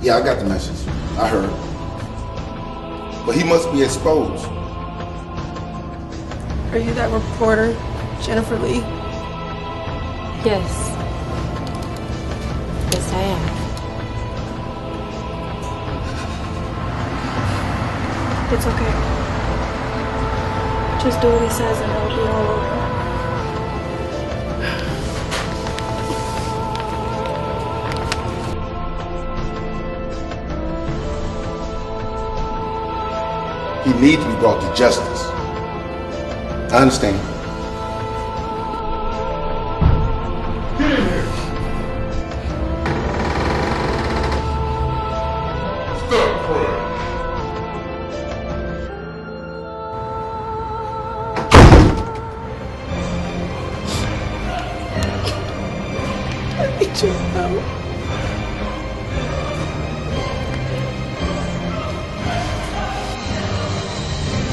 Yeah, I got the message. I heard. But he must be exposed. Are you that reporter, Jennifer Lee? Yes. Yes, I am. It's okay. Just do what he says and it'll be all over. He needs to be brought to justice. I understand. Get in here. Stop crying. I need your help.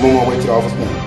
não aguente alvos nenhum.